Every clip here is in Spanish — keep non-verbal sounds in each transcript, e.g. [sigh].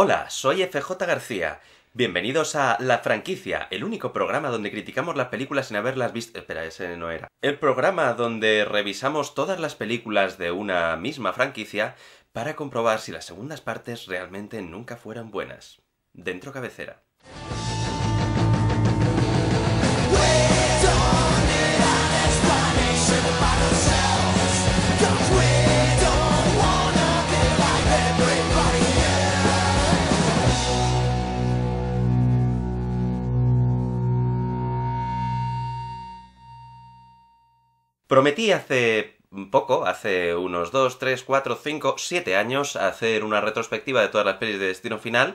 Hola, soy FJ García. Bienvenidos a La Franquicia, el único programa donde criticamos las películas sin haberlas visto. Espera, ese no era. El programa donde revisamos todas las películas de una misma franquicia para comprobar si las segundas partes realmente nunca fueran buenas. Dentro cabecera. Prometí hace poco, hace unos 2, 3, 4, 5, 7 años, hacer una retrospectiva de todas las pelis de Destino Final.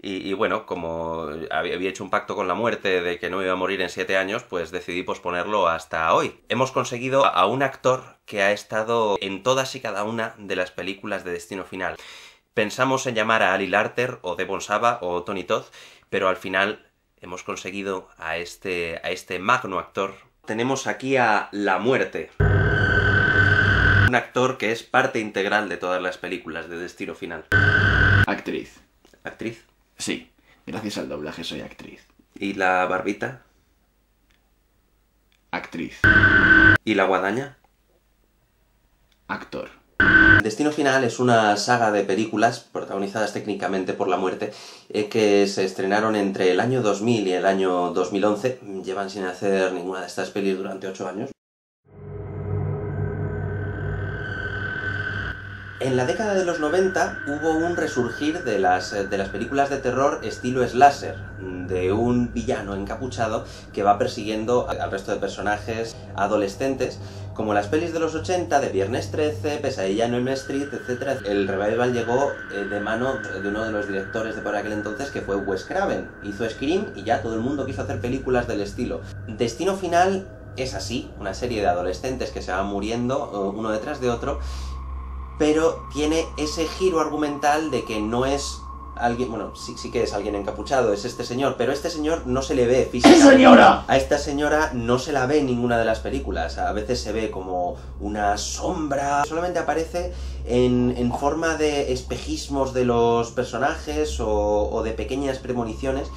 Y, bueno, como había hecho un pacto con la muerte de que no iba a morir en 7 años, pues decidí posponerlo hasta hoy. Hemos conseguido a un actor que ha estado en todas y cada una de las películas de Destino Final. Pensamos en llamar a Ali Larter, o Devon Saba, o Tony Todd, pero al final hemos conseguido a este, a este magno actor tenemos aquí a La Muerte. Un actor que es parte integral de todas las películas de Destino Final. Actriz. ¿Actriz? Sí, gracias al doblaje soy actriz. ¿Y la barbita? Actriz. ¿Y la guadaña? Actor. Destino Final es una saga de películas protagonizadas técnicamente por la muerte eh, que se estrenaron entre el año 2000 y el año 2011. Llevan sin hacer ninguna de estas pelis durante 8 años. En la década de los 90 hubo un resurgir de las, de las películas de terror estilo slasher, de un villano encapuchado que va persiguiendo al resto de personajes adolescentes, como las pelis de los 80 de Viernes 13, Pesadilla en Elm Street, etc. El revival llegó eh, de mano de uno de los directores de por aquel entonces que fue Wes Craven. Hizo Scream y ya todo el mundo quiso hacer películas del estilo. Destino Final es así, una serie de adolescentes que se van muriendo eh, uno detrás de otro pero tiene ese giro argumental de que no es alguien, bueno, sí, sí que es alguien encapuchado, es este señor, pero este señor no se le ve físicamente. señora! A esta señora no se la ve en ninguna de las películas, a veces se ve como una sombra, solamente aparece en, en forma de espejismos de los personajes o, o de pequeñas premoniciones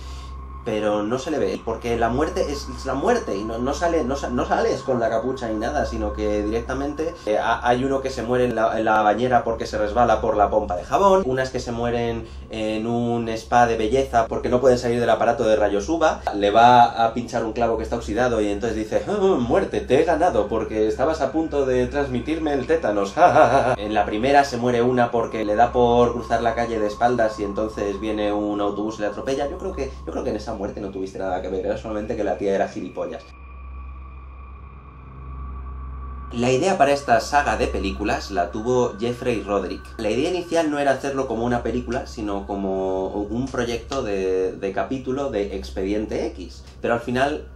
pero no se le ve, porque la muerte es la muerte y no, sale, no, no, sales con la capucha ni nada, sino que directamente eh, hay uno que se muere en la, bañera porque se resbala por la pompa de jabón, unas que se mueren en un spa de belleza porque no pueden salir del aparato de rayos UVA, le va a pinchar un clavo que está oxidado y entonces dice, oh, muerte, te he ganado porque estabas a punto de transmitirme el tétanos. [laughs] en la primera se muere una porque le da por cruzar la calle de espaldas y entonces viene un autobús y le atropella. Yo creo que, yo creo que en esa muerte no tuviste nada que ver, era solamente que la tía era gilipollas. La idea para esta saga de películas la tuvo Jeffrey Roderick. La idea inicial no era hacerlo como una película, sino como un proyecto de, de capítulo de Expediente X. Pero al final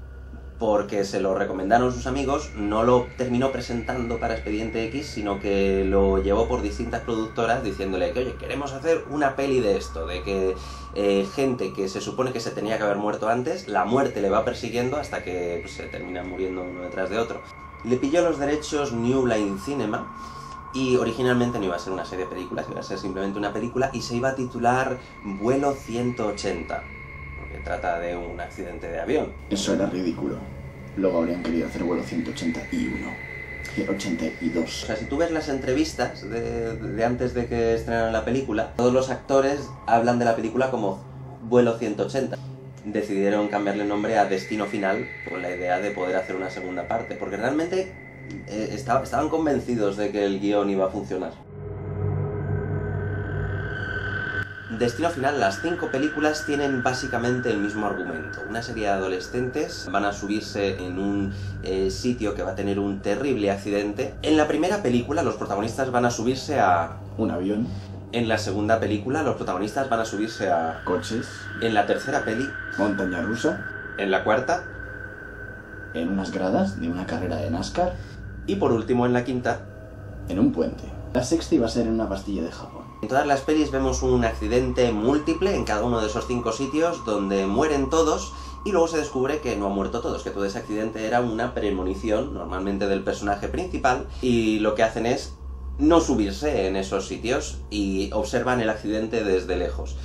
porque se lo recomendaron sus amigos, no lo terminó presentando para Expediente X, sino que lo llevó por distintas productoras diciéndole que, oye, queremos hacer una peli de esto, de que eh, gente que se supone que se tenía que haber muerto antes, la muerte le va persiguiendo hasta que pues, se terminan muriendo uno detrás de otro. Le pilló los derechos New Line Cinema, y originalmente no iba a ser una serie de películas, iba a ser simplemente una película y se iba a titular Vuelo 180 trata de un accidente de avión. Eso era ridículo. Luego habrían querido hacer vuelo 181. 82. O sea, si tú ves las entrevistas de, de, antes de que estrenaran la película, todos los actores hablan de la película como Vuelo 180. Decidieron cambiarle el nombre a Destino Final con la idea de poder hacer una segunda parte, porque realmente eh, estaba, estaban convencidos de que el guion iba a funcionar. Destino Final, las cinco películas tienen básicamente el mismo argumento. Una serie de adolescentes van a subirse en un eh, sitio que va a tener un terrible accidente. En la primera película los protagonistas van a subirse a... Un avión. En la segunda película los protagonistas van a subirse a... Coches. En la tercera peli... Montaña rusa. En la cuarta... En unas gradas de una carrera de NASCAR. Y por último en la quinta... En un puente. La sexta iba a ser en una pastilla de jabón. En todas las pelis vemos un accidente múltiple en cada uno de esos cinco sitios donde mueren todos y luego se descubre que no han muerto todos, que todo ese accidente era una premonición, normalmente del personaje principal, y lo que hacen es no subirse en esos sitios y observan el accidente desde lejos.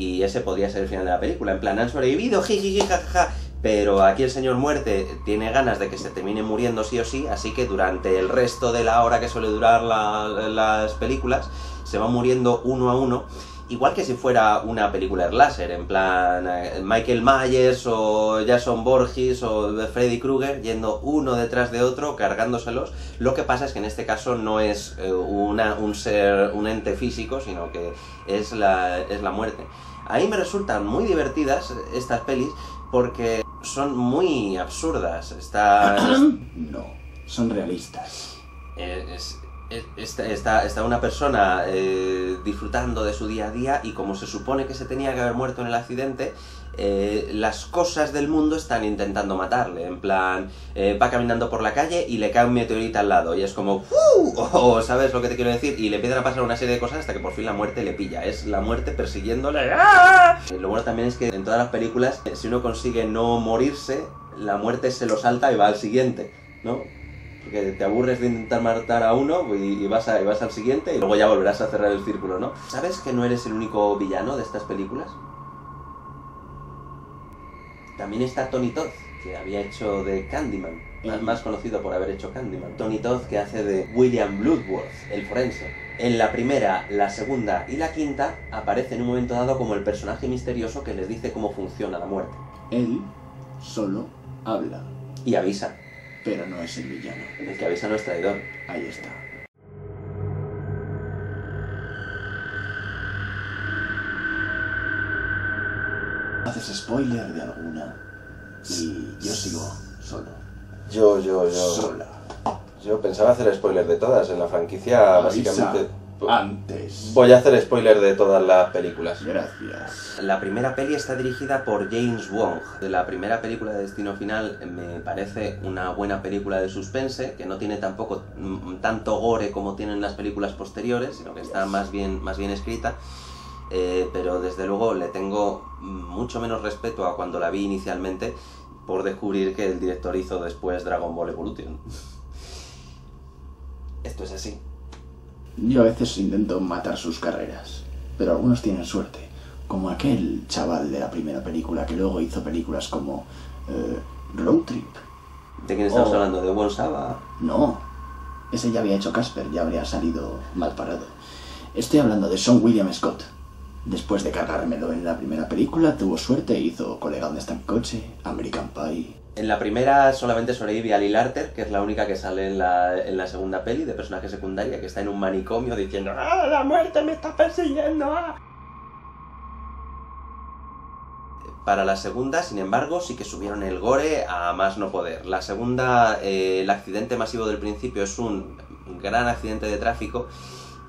y ese podría ser el final de la película. En plan, han sobrevivido, jiji, jajaja. Pero aquí el señor muerte tiene ganas de que se termine muriendo sí o sí, así que durante el resto de la hora que suele durar la- las películas, se va muriendo uno a uno. Igual que si fuera una película slasher, en plan eh, Michael Myers o Jason Borges o Freddy Krueger yendo uno detrás de otro, cargándoselos. Lo que pasa es que en este caso no es eh, una, un ser, un ente físico, sino que es la, es la muerte. A mí me resultan muy divertidas estas pelis porque son muy absurdas. Está, [clears throat] No, son realistas. eh, es- es- está, una persona eh, disfrutando de su día a día y como se supone que se tenía que haber muerto en el accidente, eh, las cosas del mundo están intentando matarle. En plan, eh, va caminando por la calle y le cae un meteorito al lado y es como ¡Fu! [laughs] O ¿sabes lo que te quiero decir? Y le empiezan a pasar una serie de cosas hasta que por fin la muerte le pilla. Es la muerte persiguiéndole. ¡Ah! Lo bueno también es que en todas las películas, si uno consigue no morirse, la muerte se lo salta y va al siguiente, ¿no? Porque te aburres de intentar matar a uno y, y vas a- y vas al siguiente y luego ya volverás a cerrar el círculo, ¿no? ¿Sabes que no eres el único villano de estas películas? También está Tony Todd, que había hecho de Candyman, más, más conocido por haber hecho Candyman. Tony Todd, que hace de William Bloodworth, el forense. En la primera, la segunda y la quinta aparece en un momento dado como el personaje misterioso que les dice cómo funciona la muerte. Él solo habla, Y avisa. Pero no es el villano. El que avisa no es traidor. Ahí está. Haces spoiler de alguna y yo sigo solo. Yo, yo, Sola. Yo pensaba hacer spoiler de todas. En la franquicia, Avisa Antes. Voy a hacer spoiler de todas las películas. Gracias. La primera peli está dirigida por James Wong. La primera película de Destino Final me parece una buena película de suspense, que no tiene tampoco mm, tanto gore como tienen las películas posteriores, sino que está más bien, más bien escrita. Eh, pero desde luego le tengo mucho menos respeto a cuando la vi inicialmente por descubrir que el director hizo después Dragon Ball Evolution. [laughs] Esto es así. Yo a veces intento matar sus carreras, pero algunos tienen suerte, como aquel chaval de la primera película que luego hizo películas como eh, Road Trip. ¿De quién estamos hablando? ¿De Won Saba? No, ese ya había hecho Casper, ya habría salido mal parado. Estoy hablando de Sean William Scott. Después de cargármelo en la primera película, tuvo suerte e hizo Colega donde está en coche, American Pie. En la primera solamente sobrevive a Lil Arter, que es la única que sale en la, en la segunda peli de personaje secundaria, que está en un manicomio diciendo ¡Ah, la muerte me está persiguiendo! ah". Para la segunda, sin embargo, sí que subieron el gore a más no poder. La segunda, eh, el accidente masivo del principio es un gran accidente de tráfico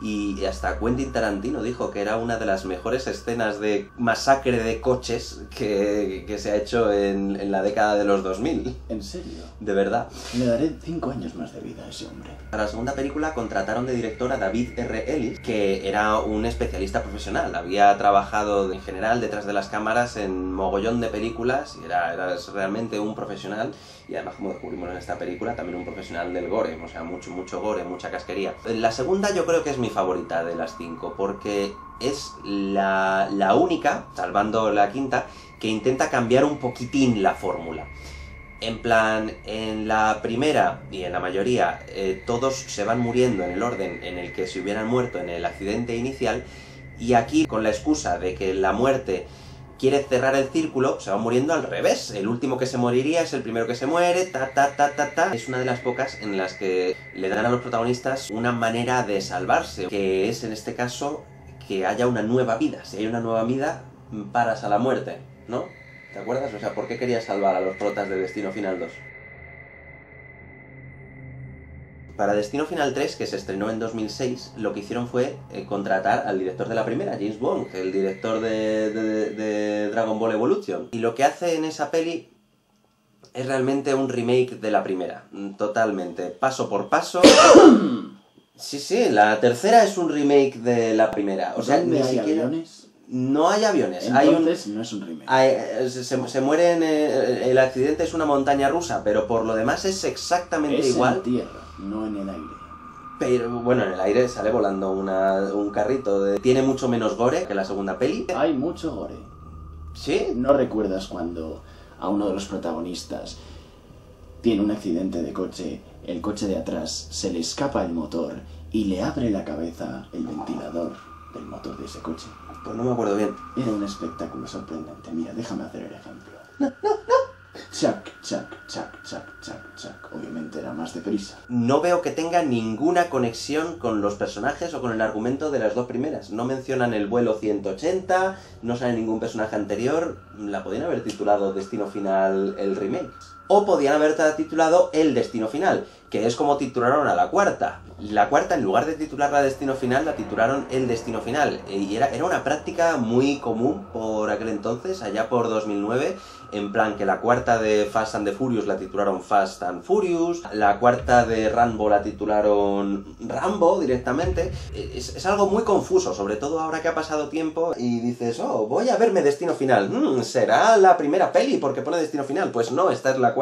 y hasta Quentin Tarantino dijo que era una de las mejores escenas de masacre de coches que, que se ha hecho en, en la década de los 2000. ¿En serio? De verdad. Le daré cinco años más de vida a ese hombre. Para la segunda película contrataron de director a David R. Ellis, que era un especialista profesional. Había trabajado en general detrás de las cámaras en mogollón de películas y era, era realmente un profesional. Y además, como descubrimos en esta película, también un profesional del gore. O sea, mucho, mucho gore, mucha casquería. La segunda yo creo que es mi favorita de las cinco, porque es la, la única, salvando la quinta, que intenta cambiar un poquitín la fórmula. En plan, en la primera y en la mayoría, eh, todos se van muriendo en el orden en el que se hubieran muerto en el accidente inicial, y aquí, con la excusa de que la muerte quiere cerrar el círculo, se va muriendo al revés. El último que se moriría es el primero que se muere, ta ta ta ta ta. Es una de las pocas en las que le dan a los protagonistas una manera de salvarse, que es en este caso que haya una nueva vida. Si hay una nueva vida, paras a la muerte, ¿no? ¿Te acuerdas? O sea, ¿por qué querías salvar a los protas de Destino Final 2? Para Destino Final 3, que se estrenó en 2006, lo que hicieron fue eh, contratar al director de la primera, James Bond, el director de, de- de Dragon Ball Evolution. Y lo que hace en esa peli es realmente un remake de la primera, mm, totalmente, paso por paso. [coughs] Sí, sí, la tercera es un remake de la primera. O sea, ¿Dónde ni hay siquiera... aviones? No hay aviones, hay un... Entonces no es un remake. Hay- eh, se, se muere en eh, el accidente es una montaña rusa, pero por lo demás es exactamente es igual. en tierra, no en el aire. Pero bueno, en el aire sale volando una- un carrito. de- Tiene mucho menos gore que la segunda peli. Hay mucho gore. ¿Sí? ¿No recuerdas cuando a uno de los protagonistas tiene un accidente de coche, el coche de atrás se le escapa el motor y le abre la cabeza el ventilador del motor de ese coche? Pues no me acuerdo bien. Era un espectáculo sorprendente. Mira, déjame hacer el ejemplo. Chac, chac, chac, chac, chac, chac. Obviamente era más deprisa. No veo que tenga ninguna conexión con los personajes o con el argumento de las dos primeras. No mencionan el vuelo 180, no sale ningún personaje anterior. La podían haber titulado Destino Final el remake. O podían haber titulado El Destino Final, que es como titularon a la cuarta. La cuarta, en lugar de titularla Destino Final, la titularon El Destino Final. Y era, era una práctica muy común por aquel entonces, allá por 2009, en plan que la cuarta de Fast and the Furious la titularon Fast and Furious, la cuarta de Rambo la titularon Rambo directamente. Es, es algo muy confuso, sobre todo ahora que ha pasado tiempo y dices, oh, voy a verme Destino Final. Mm, ¿Será la primera peli porque pone Destino Final? Pues no, esta es la cuarta.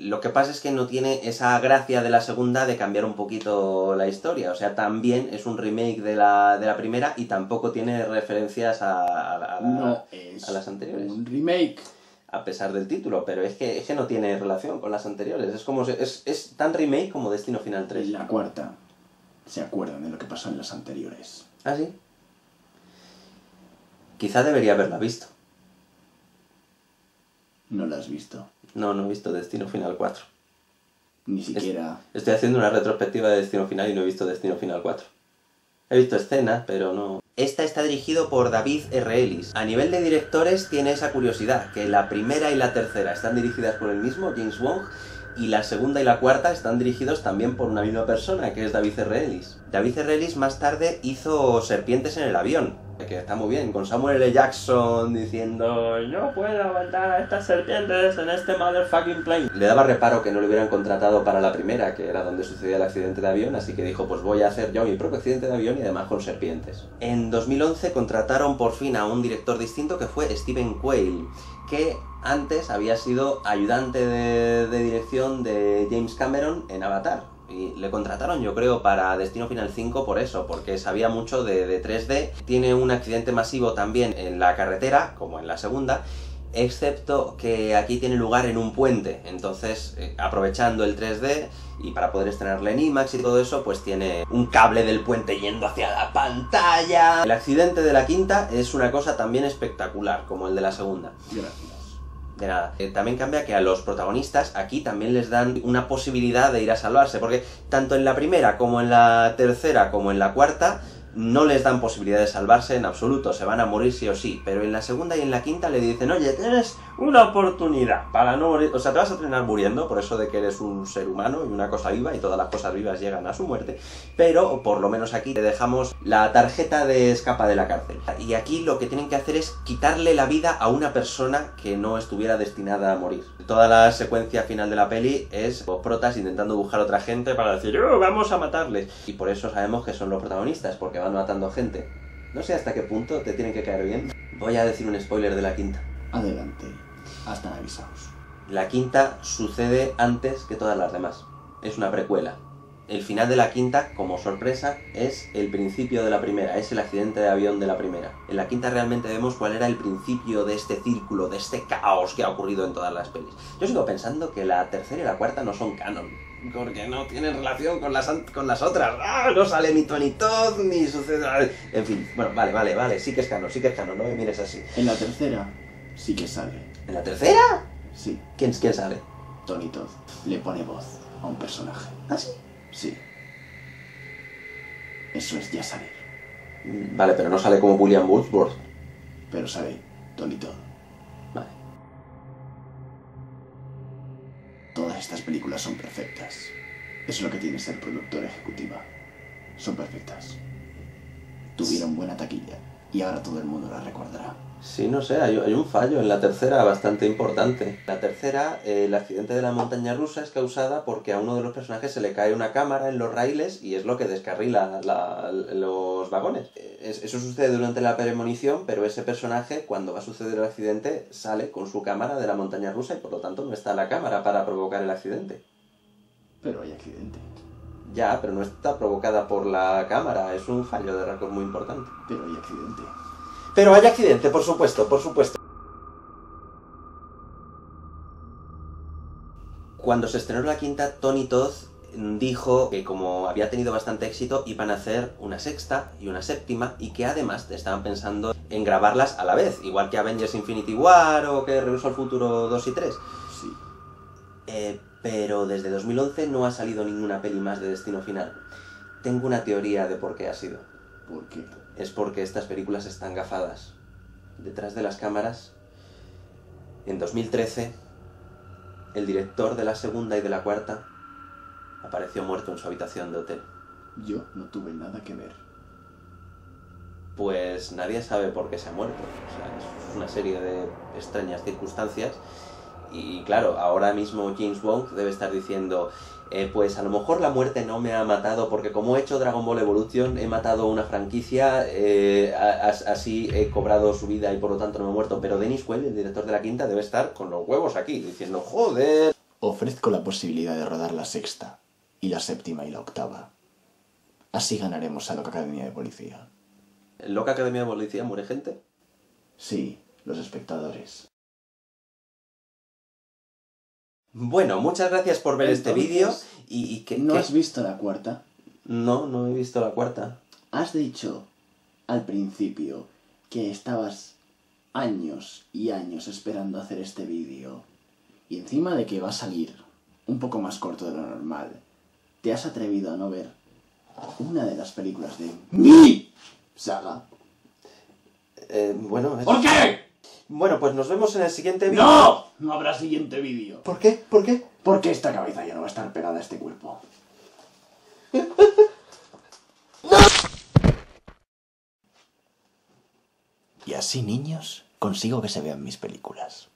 Lo que pasa es que no tiene esa gracia de la segunda de cambiar un poquito la historia. O sea, también es un remake de la, de la primera y tampoco tiene referencias a, a- a- a- No es a las anteriores un remake. a pesar del título, pero es que, es que no tiene relación con las anteriores. Es como es, es tan remake como Destino Final 3. En la cuarta se acuerdan de lo que pasó en las anteriores. ¿Ah, sí? Quizá debería haberla visto. No la has visto. No, no he visto Destino Final 4. Ni siquiera... Estoy haciendo una retrospectiva de Destino Final y no he visto Destino Final 4. He visto escenas, pero no. Esta está dirigido por David R. Ellis. A nivel de directores tiene esa curiosidad, que la primera y la tercera están dirigidas por el mismo, James Wong, y la segunda y la cuarta están dirigidos también por una misma persona, que es David R. Ellis. David R. Ellis más tarde hizo Serpientes en el avión, que está muy bien, con Samuel L. Jackson diciendo no puedo aguantar a estas serpientes en este motherfucking plane. Le daba reparo que no le hubieran contratado para la primera, que era donde sucedía el accidente de avión, así que dijo pues voy a hacer yo mi propio accidente de avión y además con serpientes. En 2011 contrataron por fin a un director distinto que fue Stephen Quayle, que antes había sido ayudante de dirección de James Cameron en Avatar. Y le contrataron, yo creo, para Destino Final 5 por eso, porque sabía mucho de, de 3D. Tiene un accidente masivo también en la carretera, como en la segunda, excepto que aquí tiene lugar en un puente. Entonces, eh, aprovechando el 3D y para poder estrenarle en IMAX y todo eso, pues tiene un cable del puente yendo hacia la pantalla. El accidente de la quinta es una cosa también espectacular, como el de la segunda. De nada. Eh, también cambia que a los protagonistas aquí también les dan una posibilidad de ir a salvarse, porque tanto en la primera como en la tercera como en la cuarta no les dan posibilidad de salvarse en absoluto, se van a morir sí o sí, pero en la segunda y en la quinta le dicen, oye, tienes una oportunidad para no morir, o sea, te vas a terminar muriendo por eso de que eres un ser humano y una cosa viva y todas las cosas vivas llegan a su muerte, pero por lo menos aquí te dejamos la tarjeta de escapa de la cárcel. Y aquí lo que tienen que hacer es quitarle la vida a una persona que no estuviera destinada a morir. Toda la secuencia final de la peli es los protas intentando buscar otra gente para decir, "Oh, vamos a matarles. Y por eso sabemos que son los protagonistas, porque van matando gente. No sé hasta qué punto te tienen que caer bien. Voy a decir un spoiler de la quinta. Adelante. Están avisados. La quinta sucede antes que todas las demás. Es una precuela. El final de la quinta, como sorpresa, es el principio de la primera, es el accidente de avión de la primera. En la quinta realmente vemos cuál era el principio de este círculo, de este caos que ha ocurrido en todas las pelis. Yo sigo pensando que la tercera y la cuarta no son canon. Porque no tienen relación con las, con las otras. ¡Ah! No sale ni Tony Todd, ni sucede... En fin, bueno, vale, vale, vale. Sí que es canon, sí que es canon, no me mires así. En la tercera sí que sale. ¿En la tercera? Sí, ¿Quién, quién sale? Tony Todd le pone voz a un personaje. ¿Ah, sí? Sí. Eso es ya salir. Mm, Vale, pero no sale como William Wordsworth. Pero sale Tony Todd. Vale. Todas estas películas son perfectas. Es lo que tiene ser productora ejecutiva. Son perfectas. Tuvieron buena taquilla y ahora todo el mundo la recordará. Sí, no sé, hay, hay un fallo en la tercera bastante importante. La tercera, eh, el accidente de la montaña rusa es causada porque a uno de los personajes se le cae una cámara en los raíles y es lo que descarrila la- los vagones. Eh, es- eso sucede durante la premonición, pero ese personaje, cuando va a suceder el accidente, sale con su cámara de la montaña rusa y por lo tanto no está la cámara para provocar el accidente. Pero hay accidente. Ya, pero no está provocada por la cámara, es un fallo de récord muy importante. Pero hay accidente. Pero hay accidente, por supuesto, por supuesto. Cuando se estrenó la quinta, Tony Todd dijo que como había tenido bastante éxito, iban a hacer una sexta y una séptima, y que además estaban pensando en grabarlas a la vez, igual que Avengers Infinity War o que Regreso al Futuro 2 y 3. Sí. Eh, pero desde 2011 no ha salido ninguna peli más de Destino Final. Tengo una teoría de por qué ha sido. ¿Por qué? Es porque estas películas están gafadas. Detrás de las cámaras, en 2013, el director de la segunda y de la cuarta apareció muerto en su habitación de hotel. Yo no tuve nada que ver. Pues nadie sabe por qué se ha muerto. O sea, es una serie de extrañas circunstancias. Y claro, ahora mismo James Bond debe estar diciendo, eh, pues a lo mejor la muerte no me ha matado porque como he hecho Dragon Ball Evolution he matado una franquicia, eh, a- así he cobrado su vida y por lo tanto no me he muerto. Pero Dennis Quaid, el director de la quinta, debe estar con los huevos aquí, diciendo, joder. Ofrezco la posibilidad de rodar la sexta, y la séptima y la octava. Así ganaremos a la Academia de Policía. ¿En Loca Academia de Policía muere gente? Sí, los espectadores. Bueno, muchas gracias por ver este vídeo y, y que... ¿No que- has visto la cuarta? No, no he visto la cuarta. Has dicho al principio que estabas años y años esperando hacer este vídeo. Y encima de que va a salir un poco más corto de lo normal, te has atrevido a no ver una de las películas de mi saga. Eh, bueno, es- ¿Por qué? Bueno, pues nos vemos en el siguiente vídeo. ¡No! No habrá siguiente vídeo. ¿Por qué? ¿Por qué? Porque esta cabeza ya no va a estar pegada a este cuerpo. [laughs] Y así, niños, consigo que se vean mis películas.